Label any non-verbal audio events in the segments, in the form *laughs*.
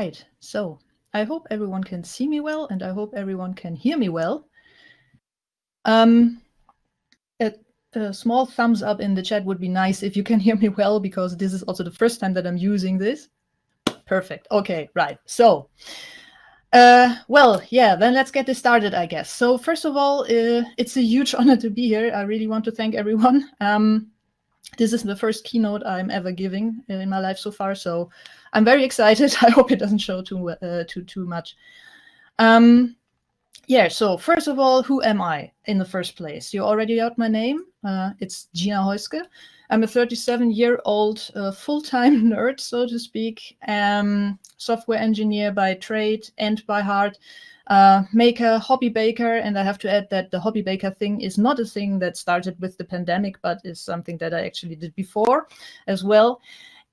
right. So I hope everyone can see me well, and I hope everyone can hear me well. Um, a, a, small thumbs up in the chat would be nice if you can *laughs* hear me well, because this is also the first time that I'm using this. Perfect. Okay, right. So, uh, well, yeah, then let's get this started, I guess. So first of all, uh, it's a huge *laughs* honor to be here. I really want to thank everyone. Um, this is the first keynote I'm ever giving in my life so far, so I'm very excited. *laughs* I hope it doesn't show too uh, too too much. Um, yeah. So first of all, who am I in the first place? You already got my name. Uh, it's Gina Häußge. I'm a 37 year old uh, full time *laughs* nerd, so to speak. Um, software engineer by trade and by heart uh, make a hobby baker. And I have to add that the hobby baker thing is not a thing that started with the pandemic, but is something that I actually did before as well.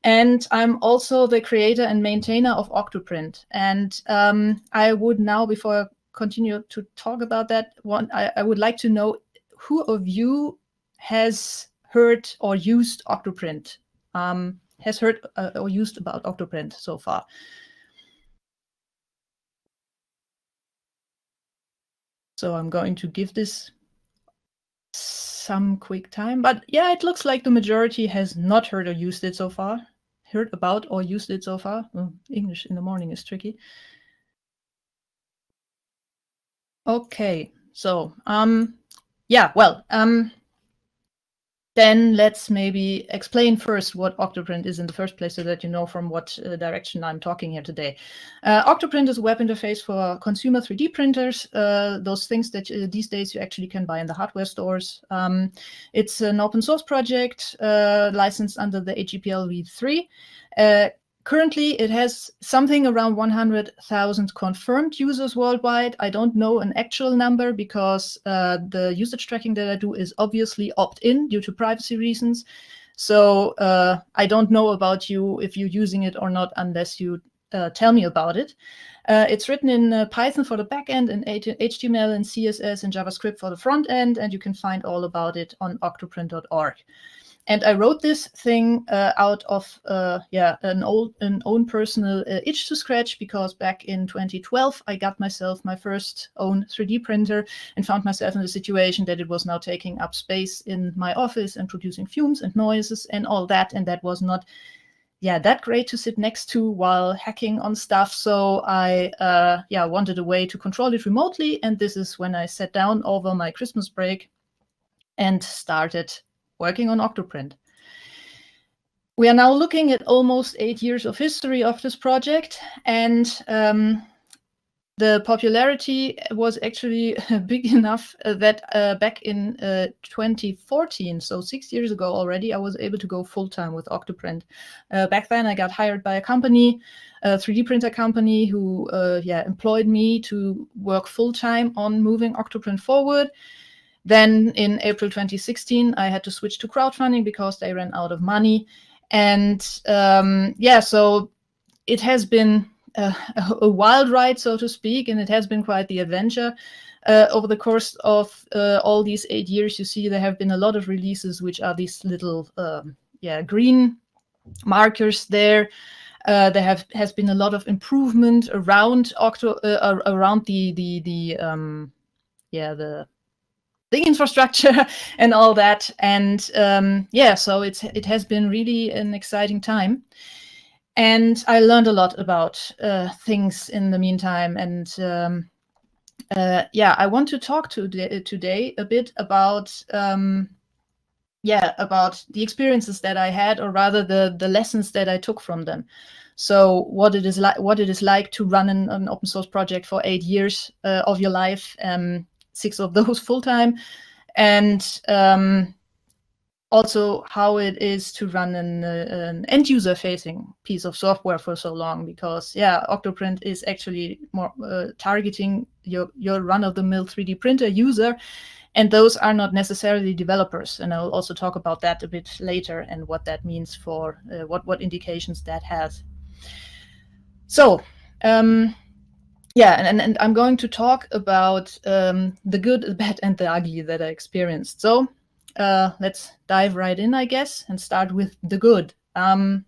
And I'm also the creator and maintainer of Octoprint. And um, I would now, before I continue to talk about that, one, I, I would like to know who of you has heard or used Octoprint, um, has heard uh, or used about Octoprint so far. So I'm going to give this some quick time. But yeah, it looks like the majority has not heard or used it so far. Heard about or used it so far. Well, English in the morning is tricky. Okay, so um, yeah, well, um, then let's maybe explain first what Octoprint is in the first place so that you know from what uh, direction I'm talking here today. Uh, Octoprint is a web interface for consumer 3D printers, uh, those things that uh, these days you actually can buy in the hardware stores. Um, it's an open source project uh, licensed under the AGPL v3. Currently, it has something around 100,000 confirmed users worldwide. I don't know an actual number because uh, the usage tracking that I do is obviously opt-in due to privacy reasons. So uh, I don't know about you if you're using it or not unless you uh, tell me about it. Uh, it's written in uh, Python for the backend and HTML and CSS and JavaScript for the front end, and you can find all about it on octoprint.org and I wrote this thing uh, out of uh, yeah an old an own personal uh, itch to scratch because back in 2012 I got myself my first own 3D printer and found myself in the situation that it was now taking up space in my office and producing fumes and noises and all that. And that was not yeah that great to sit next to while hacking on stuff. So I uh, yeah wanted a way to control it remotely. And this is when I sat down over my Christmas break and started working on Octoprint. We are now looking at almost eight years of history of this project, and um, the popularity was actually *laughs* big enough uh, that uh, back in uh, 2014, so six years ago already, I was able to go full time with Octoprint. Uh, back then, I got hired by a company, a 3D printer company, who uh, yeah employed me to work full time on moving Octoprint forward. Then in April 2016, I had to switch to crowdfunding because they ran out of money. And um, yeah, so it has been *laughs* a, wild ride, so to speak, and it has been quite the adventure. Uh, over the course of uh, all these eight years, you see there have been a lot of releases, which are these little, um, yeah, green markers there. Uh, there have has been a lot of improvement around Octo uh, around the the the um, yeah the the infrastructure *laughs* and all that. And um, yeah, so it's it has been really an exciting time. And I learned a lot about uh, things in the meantime. And um, uh, yeah, I want to talk to today a bit about um, yeah about the experiences that I had, or rather the the lessons that I took from them. So what it is like, what it is like to run an, an open source project for eight years uh, of your life, um, six of those *laughs* full time, and um, also how it is to run an, uh, an end user facing piece of software for so long because yeah octoprint is actually more uh, targeting your your run of the mill 3d printer user. And those are not necessarily developers. And i'll also talk about that a bit later and what that means for uh, what what indications that has. So um, yeah, and, and I'm going to talk about um, the good, the bad, and the ugly that I experienced. So uh, let's dive right in, I guess, and start with the good. Um,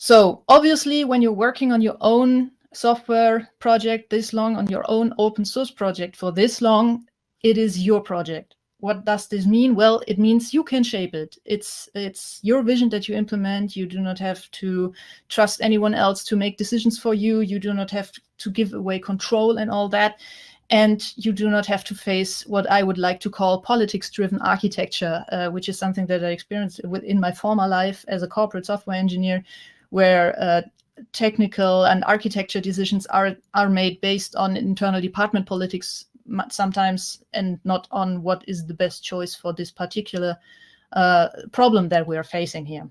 So obviously, when you're working on your own software project this long, on your own open source project for this long, it is your project. What does this mean? Well, it means you can shape it. It's it's your vision that you implement. You do not have to trust anyone else to make decisions for you. You do not have to give away control and all that and you do not have to face what I would like to call politics-driven architecture, uh, which is something that I experienced within my former life as a corporate software engineer, where uh, technical and architecture decisions are are made based on internal department politics sometimes, and not on what is the best choice for this particular uh, problem that we are facing here.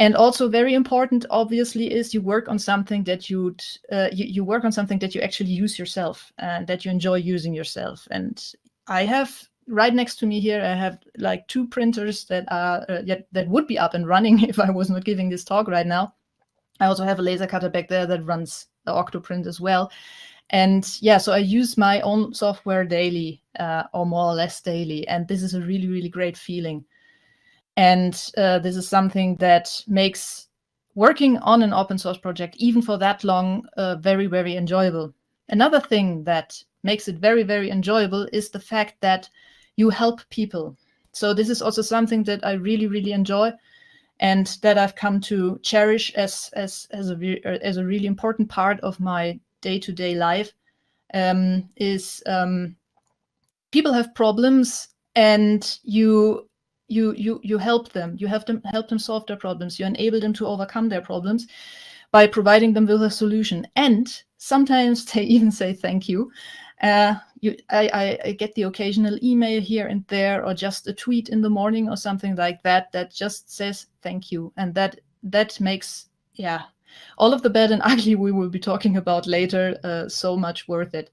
And also very important, obviously, is you work on something that you'd uh, you, you work on something that you actually use yourself and that you enjoy using yourself. And I have right next to me here, I have like two printers that are uh, that would be up and running *laughs* if I was not giving this talk right now. I also have a laser cutter back there that runs the Octoprint as well. And yeah, so I use my own software daily uh, or more or less daily. And this is a really, really great feeling. And uh, this is something that makes working on an open source project, even for that long, uh, very, very enjoyable. Another thing that makes it very, very enjoyable is the fact that you help people. So this is also something that I really, really enjoy and that I've come to cherish as, as, as, a, as a really important part of my day-to-day life um, is um, people have problems and you you you you help them. You have them help them solve their problems. You enable them to overcome their problems by providing them with a solution. And sometimes *laughs* they even say thank you. Uh, you I, I get the occasional email here and there or just a tweet in the morning or something like that that just says thank you. And that that makes yeah all of the bad and *laughs* ugly we will be talking about later uh, so much worth it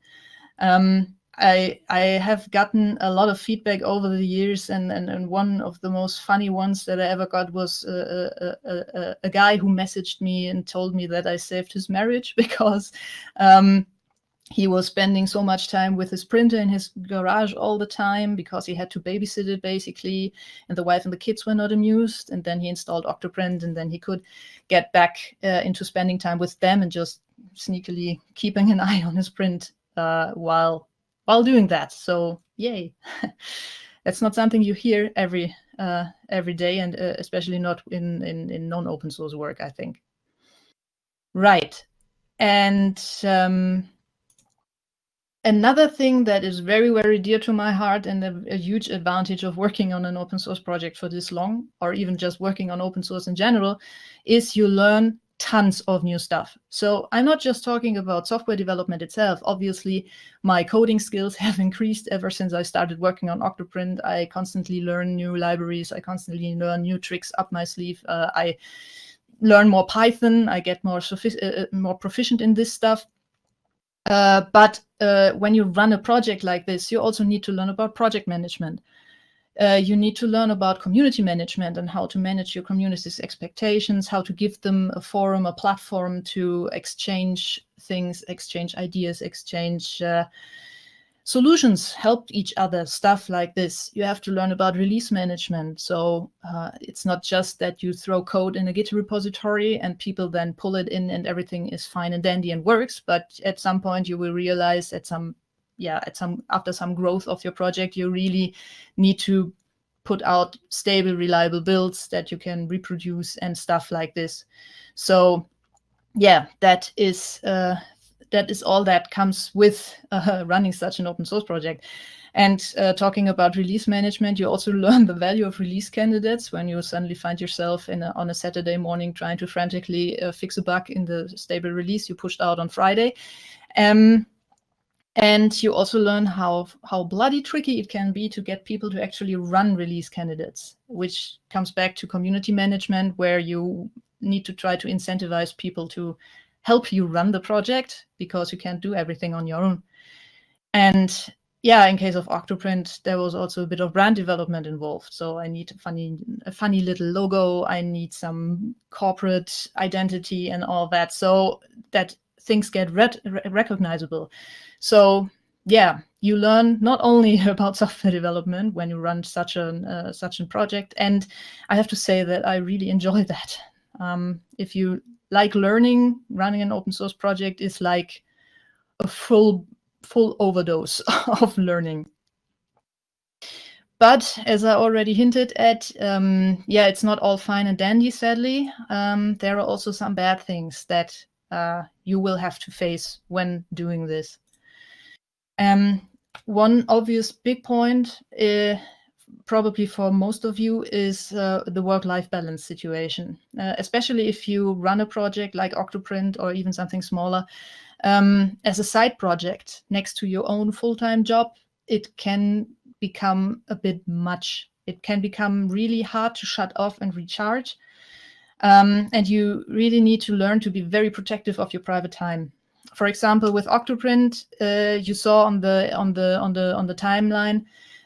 um, I I have gotten a lot of feedback over the years, and and, and one of the most funny ones that I ever got was a, a, a, a guy who messaged me and told me that I saved his marriage *laughs* because. Um, he was spending so much time with his printer in his garage all the time because he had to babysit it basically and the wife and the kids were not amused and then he installed octoprint and then he could get back uh, into spending time with them and just sneakily keeping an *laughs* eye on his print uh, while while doing that. So yay. *laughs* That's not something you hear every uh, every day, and uh, especially not in, in, in non-open source work, I think. Right. And um, another thing that is very, very dear to my heart and a, a, huge advantage of working on an open source project for this long, or even just working on open source in general, is you learn tons of new stuff. So I'm not just talking about software development itself. Obviously, my coding skills *laughs* have increased ever since I started working on Octoprint. I constantly learn new libraries. I constantly learn new tricks up my sleeve. Uh, I learn more Python. I get more uh, uh, more proficient in this stuff. Uh, but uh, when you run a project like this, you also need to learn about project management. Uh, you need to learn about community management and how to manage your community's expectations, how to give them a forum, a platform to exchange things, exchange ideas, exchange uh, solutions, help each other, stuff like this. You have to learn about release management. So uh, it's not just that you throw code in a Git repository and people then pull it in and everything is fine and dandy and works. But at some point, you will realize at some yeah at some after some growth of your project you really need to put out stable reliable builds that you can reproduce and stuff like this so yeah that is uh, that is all that comes with uh, *laughs* running such an open source project and uh, talking about release management, you also *laughs* learn the value of release candidates when you suddenly find yourself a, on a Saturday morning trying to frantically uh, fix a bug in the stable release you pushed out on Friday. Um, and you also learn how how bloody tricky it can be to get people to actually run release candidates which comes back to community management where you need to try to incentivize people to help you run the project because you can't do everything on your own. And yeah in case of octoprint there was also a bit of brand development involved. So i need a funny a funny little logo. I need some corporate identity and all that so that things get re- recognizable. So yeah, you learn not only *laughs* about software development when you run such an uh, such a project, and I have to say that I really enjoy *laughs* that. Um, if you like learning, running an open source project is like a full full overdose *laughs* of learning. But as I already hinted at, um, yeah, it's not all fine and dandy, sadly. Um, there are also some bad things that uh, you will have to face when doing this. Um, one obvious big point, uh, probably for most of you, is uh, the work-life balance situation. Uh, especially if you run a project like Octoprint or even something smaller um, as a side project next to your own full-time job, it can become a bit much. It can become really hard to shut off and recharge. Um, and you really need to learn to be very protective of your private time. For example, with Octoprint, uh, you saw on the on the on the on the timeline,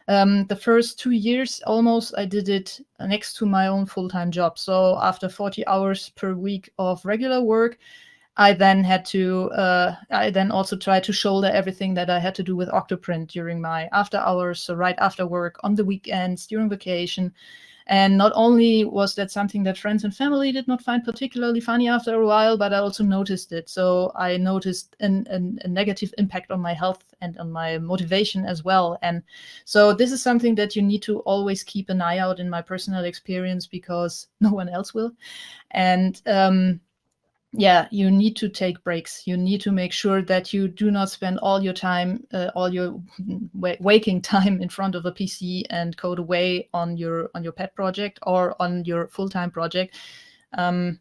um, the first two years almost I did it next to my own full-time job. So after 40 hours per week of regular work, I then had to, uh, I then also tried to shoulder everything that I had to do with Octoprint during my after hours, so right after work, on the weekends, during vacation. And not only was that something that friends and family did not find particularly funny after a while, but I also noticed it. So I noticed an, an, a negative impact on my health and on my motivation as well. And so this is something that you need to always keep an eye out in my personal experience because *laughs* no one else will. And um, yeah, you need to take breaks. You need to make sure that you do not spend all your time, uh, all your waking *laughs* time in front of a PC and code away on your on your pet project or on your full time project. Um,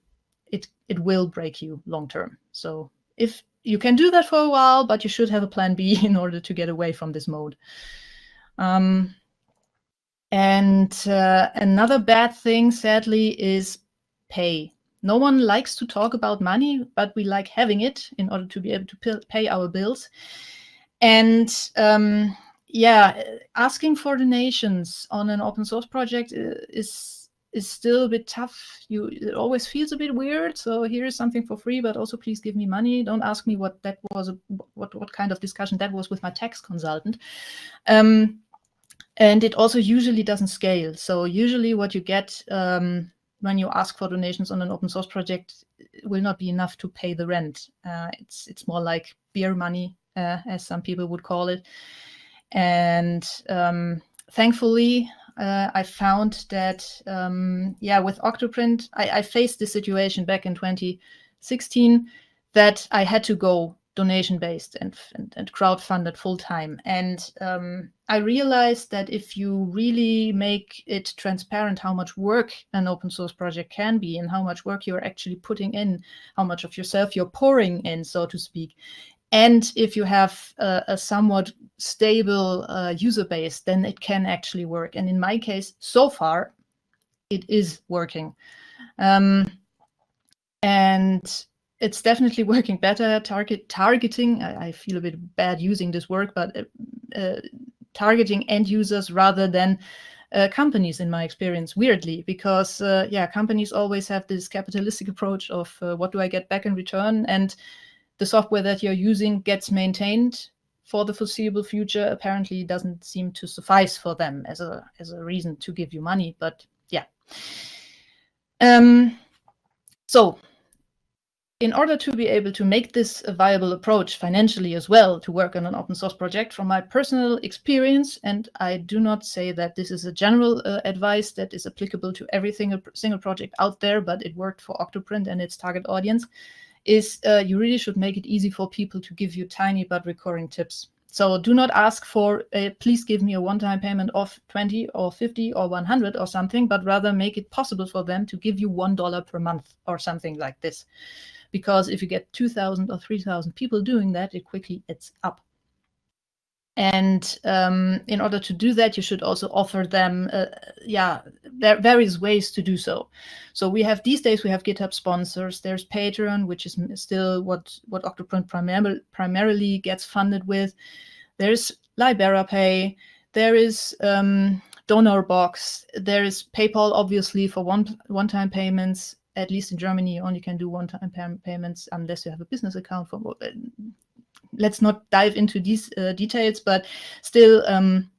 it it will break you long term. So if you can do that for a while, but you should have a plan B *laughs* in order to get away from this mode. Um, and uh, another bad thing, sadly, is pay no one likes to talk about money, but we like having it in order to be able to pay our bills. And um, yeah, asking for donations on an open source project uh, is is still a bit tough. You it always feels a bit weird. So here's something for free, but also please give me money. Don't ask me what that was, what what kind of discussion that was with my tax consultant. Um, and it also usually doesn't scale. So usually what you get um, when you ask for donations on an open source project will not be enough to pay the rent. Uh, it's it's more like beer money, uh, as some people would call it. And um, thankfully, uh, I found that um, yeah, with Octoprint, I, I faced this situation back in 2016 that I had to go donation based and, and, and crowd funded full time. And um, I realized that if you really make it transparent how much work an open source project can be and how much work you're actually putting in, how much of yourself you're pouring in, so to speak, and if you have a, a somewhat stable uh, user base, then it can actually work. And in my case, so far, it is working. Um, and it's definitely *laughs* working better. Target targeting. I, I, feel a bit bad using this word, but uh, uh, targeting end users rather than uh, companies, in my experience. Weirdly, because uh, yeah, companies always have this capitalistic approach of uh, what do I get back in return, and the software that you're using gets maintained for the foreseeable future. Apparently, doesn't seem to suffice for them as a as a reason to give you money. But yeah. Um, so in order to be able to make this a viable approach financially as well to work on an open source project from my personal experience and i do not say that this is a general uh, advice that is applicable to every single, single project out there but it worked for octoprint and its target audience is uh, you really should make it easy for people to give you tiny but recurring tips. So do not ask for a, please give me a one-time payment of 20 or 50 or 100 or something but rather make it possible for them to give you one dollar per month or something like this because if you get 2,000 or 3,000 people doing that, it quickly adds up. And um, in order to do that, you should also offer them, uh, yeah, there are various ways to do so. So we have these days we have GitHub sponsors. There's Patreon, which is still what what Octoprint primar primarily gets funded with. There's LiberaPay. There is um, DonorBox. There is PayPal, obviously for one one-time payments at least in Germany, you only can do one-time payments unless you have a business account. For uh, let's not dive into these uh, details, but still, um,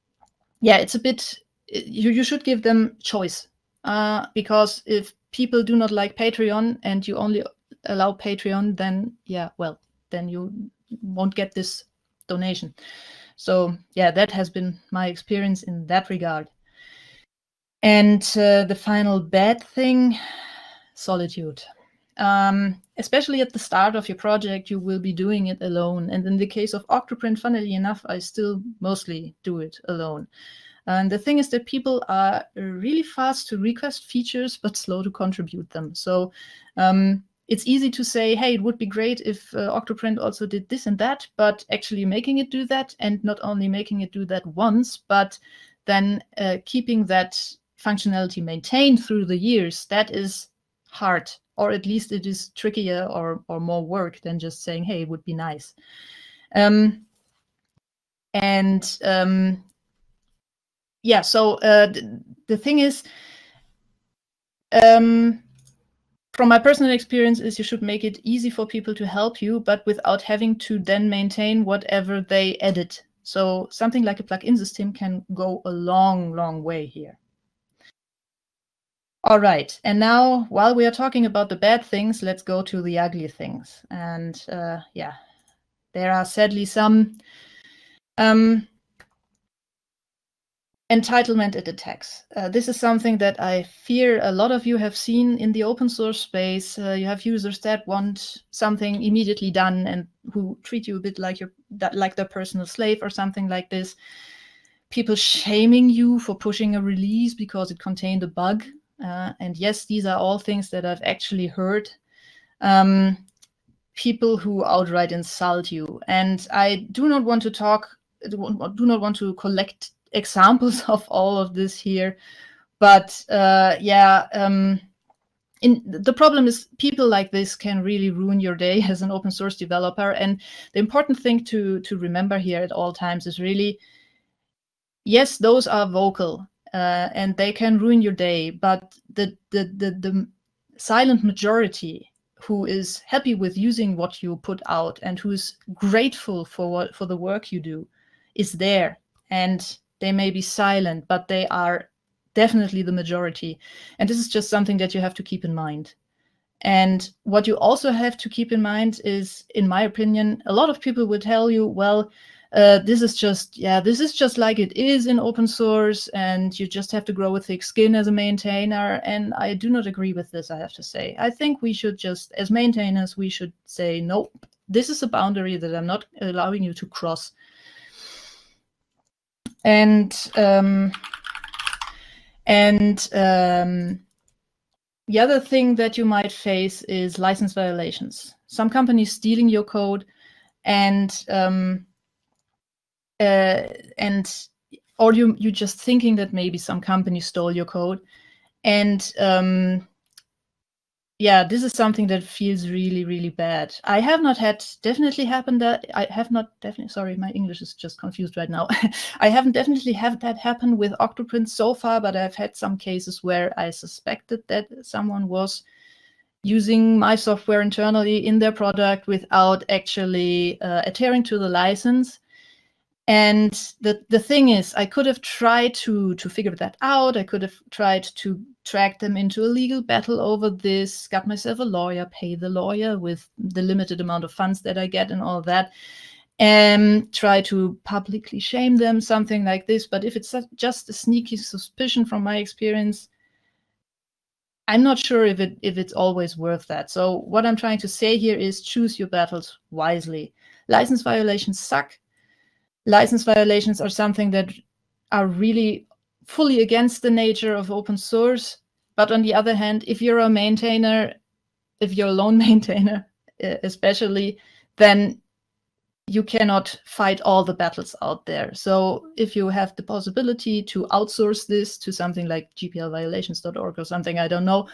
yeah, it's a bit. You you should give them choice uh, because if people do not like Patreon and you only allow Patreon, then yeah, well, then you won't get this donation. So yeah, that has been my experience in that regard. And uh, the final bad thing, solitude. Um, especially at the start of your project, you will be doing it alone. And in the case of Octoprint, funnily enough, I still mostly do it alone. And the thing is that people are really fast to request features, but slow to contribute them. So um, it's easy to say, hey, it would be great if uh, Octoprint also did this and that, but actually making it do that, and not only making it do that once, but then uh, keeping that functionality maintained through the years, that is hard or at least it is trickier or, or more work than just saying, hey, it would be nice. Um, and um, yeah, so uh, the, the thing is, um, from my personal experience is you should make it easy for people to help you, but without having to then maintain whatever they edit. So something like a plugin system can go a long, long way here. All right. And now, while we are talking about the bad things, let's go to the ugly things. And uh, yeah, there are sadly some um, entitlement attacks. Uh, this is something that I fear a lot of you have seen in the open source space. Uh, you have users that want something immediately done and who treat you a bit like your like their personal slave or something like this. People shaming you for pushing a release because it contained a bug uh, and yes, these are all things that I've actually heard. Um, people who outright insult you. And I do not want to talk, do not want to collect examples *laughs* of all of this here. But uh, yeah, um, in, the problem is people like this can really ruin your day *laughs* as an open source developer. And the important thing to, to remember here at all times is really, yes, those are vocal uh, and they can ruin your day. But the, the the the silent majority who is happy with using what you put out and who is grateful for what for the work you do is there. And they may be silent but they are definitely the majority. And this is just something that you have to keep in mind. And what you also have to keep in mind is in my opinion a lot of people will tell you well uh, this is just yeah this is just like it is in open source and you just have to grow a thick skin as a maintainer and i do not agree with this i have to say. I think we should just as maintainers we should say nope this is a boundary that i'm not allowing you to cross. And um, and um, the other thing that you might face is license violations. Some companies stealing your code and um, uh, and or you you just thinking that maybe some company stole your code. And um, yeah this is something that feels really really bad. I have not had definitely happened that i have not definitely sorry my english is just confused right now. *laughs* I haven't definitely had that happen with octoprint so far but i've had some cases where i suspected that someone was using my software internally in their product without actually uh, adhering to the license and the the thing is i could have tried to to figure that out. I could have tried to track them into a legal battle over this got myself a lawyer pay the lawyer with the limited amount of funds that i get and all that and try to publicly shame them something like this. But if it's just a sneaky suspicion from my experience i'm not sure if it if it's always worth that. So what i'm trying to say here is choose your battles wisely. License violations suck license violations are something that are really fully against the nature of open source. But on the other hand, if you're a maintainer, if you're a lone *laughs* maintainer, especially, then you cannot fight all the battles out there. So if you have the possibility to outsource this to something like gplviolations.org or something, I don't know,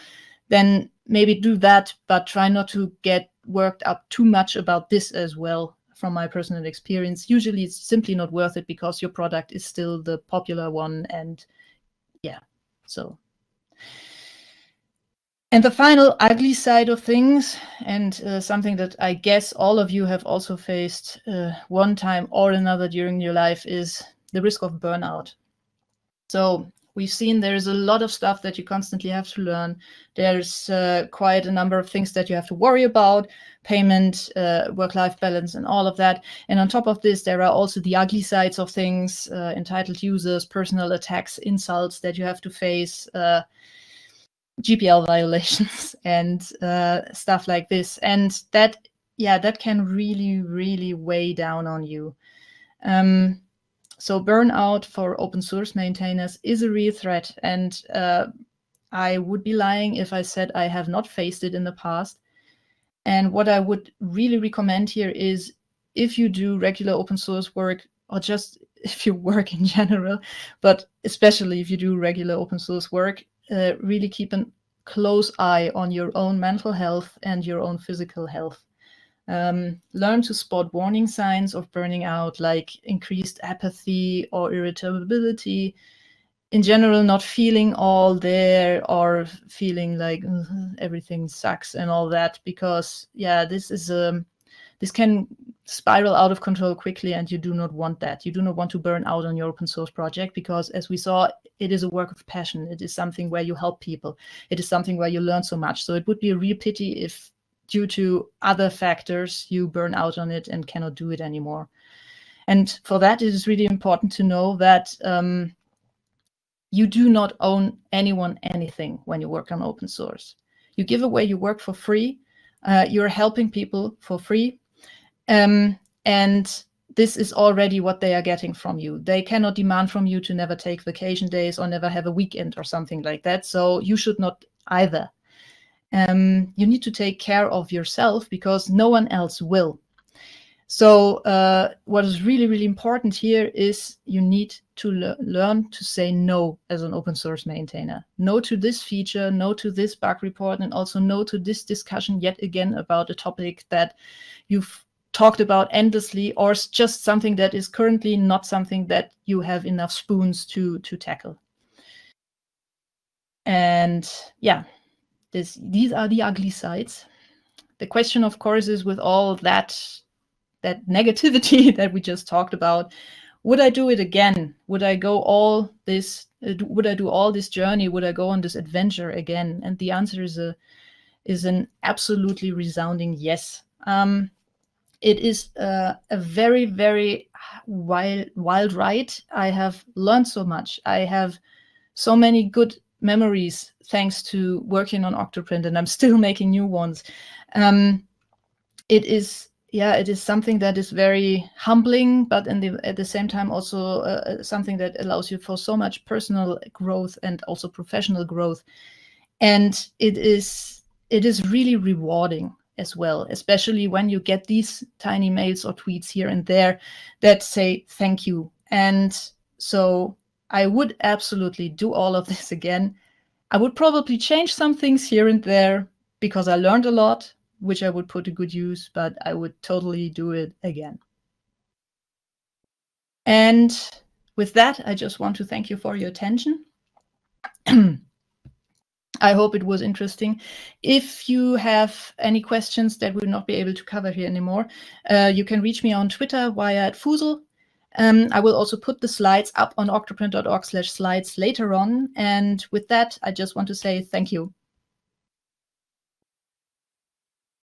then maybe do that, but try not to get worked up too much about this as well from my personal experience. Usually it's simply not worth it because your product is still the popular one. And yeah, so. And the final ugly side of things, and uh, something that I guess all of you have also faced uh, one time or another during your life, is the risk of burnout. So we've seen there's a lot of stuff that you constantly have to learn. There's uh, quite a number of things that you have to worry about payment, uh, work life balance, and all of that. And on top of this, there are also the ugly sides of things uh, entitled users, personal attacks, insults that you have to face. Uh, GPL *laughs* violations and uh, stuff like this, and that, yeah, that can really, really weigh down on you. Um, so burnout for open source maintainers is a real threat. And uh, I would be lying if I said I have not faced it in the past. And what I would really recommend here is if you do regular open source work, or just *laughs* if you work in general, but especially if you do regular open source work, uh, really keep a close eye on your own mental health and your own physical health. Um, learn to spot warning signs of burning out, like increased apathy or irritability. In general, not feeling all there or feeling like everything sucks and all that, because yeah, this is a um, this can spiral out of control quickly, and you do not want that. You do not want to burn out on your open source project because, as we saw, it is a work of passion. It is something where you help people. It is something where you learn so much. So it would be a real pity if due to other factors, you burn out on it and cannot do it anymore. And for that, it is really important to know that um, you do not own anyone anything when you work on open source. You give away your work for free. Uh, you're helping people for free. Um, and this is already what they are getting from you. They cannot demand from you to never take vacation days or never have a weekend or something like that. So you should not either um, you need to take care of yourself because no one else will. So uh, what is really, really important here is you need to le learn to say no as an open source maintainer. No to this feature, no to this bug report, and also no to this discussion yet again about a topic that you've talked about endlessly or just something that is currently not something that you have enough spoons to to tackle. And yeah, this, these are the ugly sides. The question, of course, is with all that that negativity *laughs* that we just talked about, would I do it again? Would I go all this? Uh, would I do all this journey? Would I go on this adventure again? And the answer is a is an absolutely resounding yes. Um, it is a, a very very wild wild ride. I have learned so much. I have so many good memories thanks to working on Octoprint, and I'm *laughs* still making new ones. Um, it is yeah, it is something that is very humbling, but the, at the same time also uh, uh, something that allows you for so much personal growth and also professional growth. And it is it is really rewarding as well, especially when you get these tiny mails or tweets here and there that say thank you. And so I would absolutely do all of *laughs* this again. I would probably change some things here and there because I learned a lot, which I would put to good use, but I would totally do it again. And with that, I just want to thank you for your attention. *clears throat* I hope it was interesting. If you have any questions that we'll not be able to cover here anymore, uh, you can reach me on Twitter via at foosel. Um, I will also put the slides up on octoprint.org slash slides later on. And with that, I just want to say thank you.